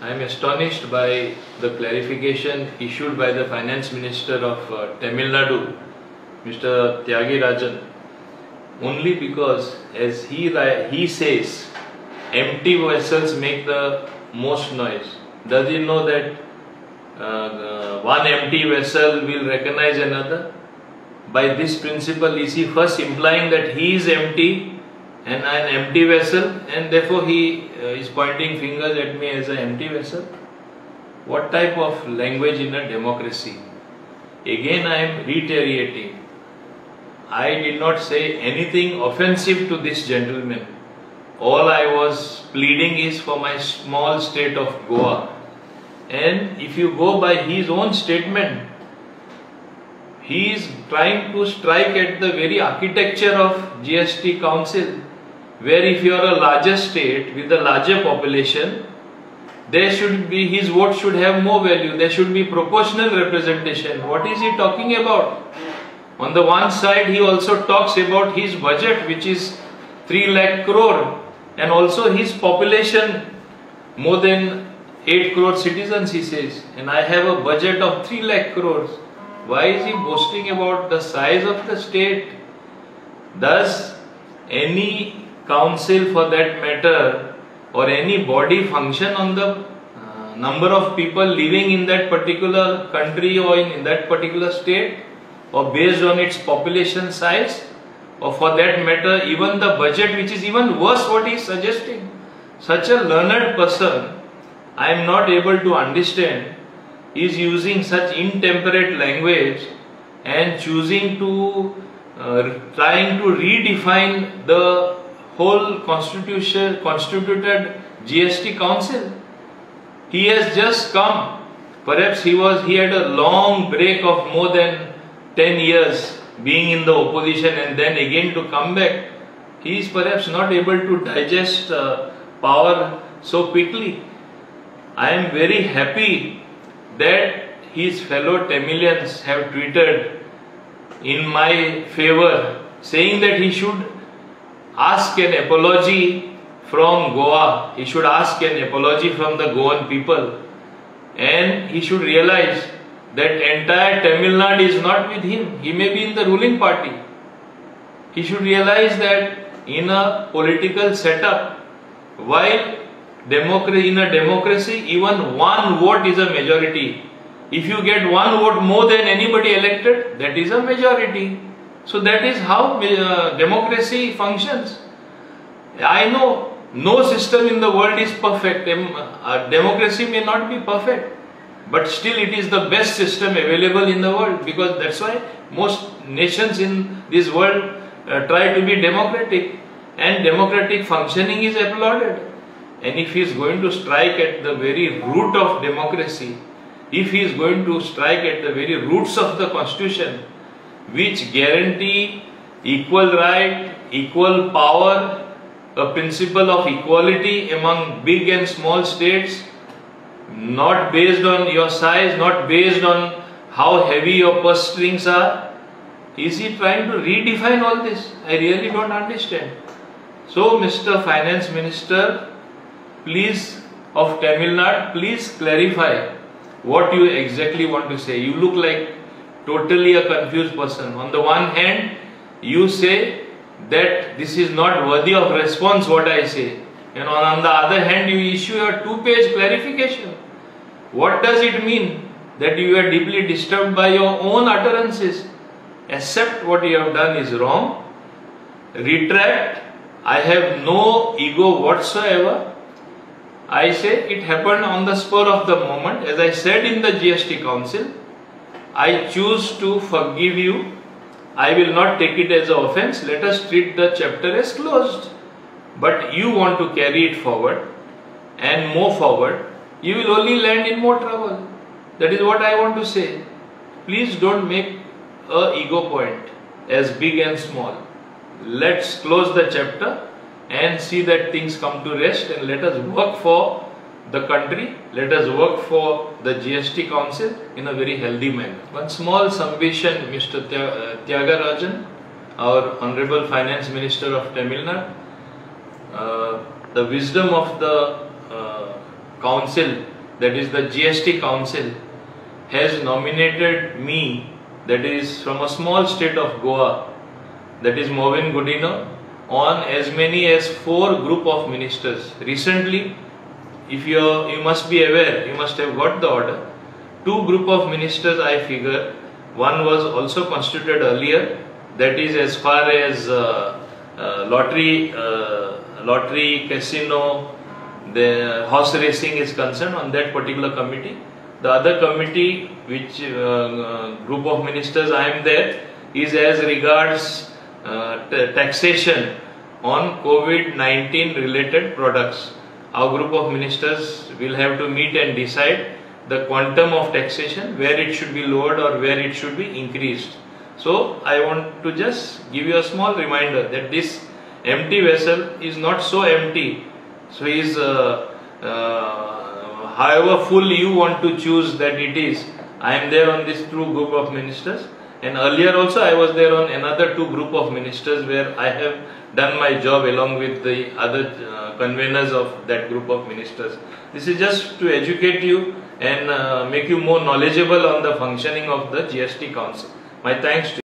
I am astonished by the clarification issued by the Finance Minister of uh, Tamil Nadu, Mr. Thiaga Rajan, only because, as he, he says, empty vessels make the most noise. Does he know that uh, one empty vessel will recognize another? By this principle, is he first implying that he is empty and an empty vessel and therefore he uh, is pointing fingers at me as an empty vessel? What type of language in a democracy? Again, I am reiterating. I did not say anything offensive to this gentleman. All I was pleading is for my small state of Goa. And if you go by his own statement, he is trying to strike at the very architecture of GST Council where if you are a larger state with a larger population, there should be, his vote should have more value, there should be proportional representation. What is he talking about? On the one side, he also talks about his budget which is 3 lakh crore and also his population more than 8 crore citizens he says and I have a budget of 3 lakh crores. Why is he boasting about the size of the state? Does any council for that matter or any body function on the uh, number of people living in that particular country or in, in that particular state or based on its population size or for that matter even the budget which is even worse what he is suggesting. Such a learned person I am not able to understand is using such intemperate language and choosing to uh, trying to redefine the whole constitution constituted GST council. He has just come. Perhaps he was he had a long break of more than 10 years being in the opposition and then again to come back. He is perhaps not able to digest uh, power so quickly. I am very happy that his fellow Tamilians have tweeted in my favor saying that he should ask an apology from Goa. He should ask an apology from the Goan people. And he should realize that entire Tamil Nadu is not with him. He may be in the ruling party. He should realize that in a political setup, while democracy, in a democracy, even one vote is a majority. If you get one vote more than anybody elected, that is a majority. So that is how uh, democracy functions. I know no system in the world is perfect. Uh, democracy may not be perfect, but still it is the best system available in the world because that's why most nations in this world uh, try to be democratic and democratic functioning is applauded. And if he is going to strike at the very root of democracy, if he is going to strike at the very roots of the constitution, which guarantee equal right, equal power, a principle of equality among big and small states, not based on your size, not based on how heavy your purse strings are. Is he trying to redefine all this? I really don't understand. So, Mr. Finance Minister, please, of Tamil Nadu, please clarify what you exactly want to say. You look like totally a confused person. On the one hand, you say that this is not worthy of response what I say. And on the other hand, you issue a two-page clarification. What does it mean that you are deeply disturbed by your own utterances? Accept what you have done is wrong. Retract. I have no ego whatsoever. I say it happened on the spur of the moment. As I said in the GST Council, I choose to forgive you. I will not take it as an offense. Let us treat the chapter as closed. But you want to carry it forward and move forward. You will only land in more trouble. That is what I want to say. Please don't make a ego point as big and small. Let's close the chapter and see that things come to rest and let us work for the country, let us work for the GST Council in a very healthy manner. One small submission, Mr. Uh, Tyagarajan, our Honorable Finance Minister of Tamil Nadu, uh, the wisdom of the uh, council, that is the GST council, has nominated me, that is from a small state of Goa, that is Mauvin Godinho, on as many as four group of ministers. Recently, if you you must be aware, you must have got the order. Two group of ministers I figure. One was also constituted earlier. That is as far as uh, uh, lottery, uh, lottery, casino, the horse racing is concerned on that particular committee. The other committee, which uh, group of ministers I am there, is as regards uh, taxation on COVID-19 related products. Our group of ministers will have to meet and decide the quantum of taxation, where it should be lowered or where it should be increased. So I want to just give you a small reminder that this empty vessel is not so empty. So is uh, uh, however full you want to choose that it is. I am there on this true group of ministers and earlier also I was there on another two group of ministers where I have done my job along with the other uh, conveners of that group of ministers. This is just to educate you and uh, make you more knowledgeable on the functioning of the GST Council. My thanks to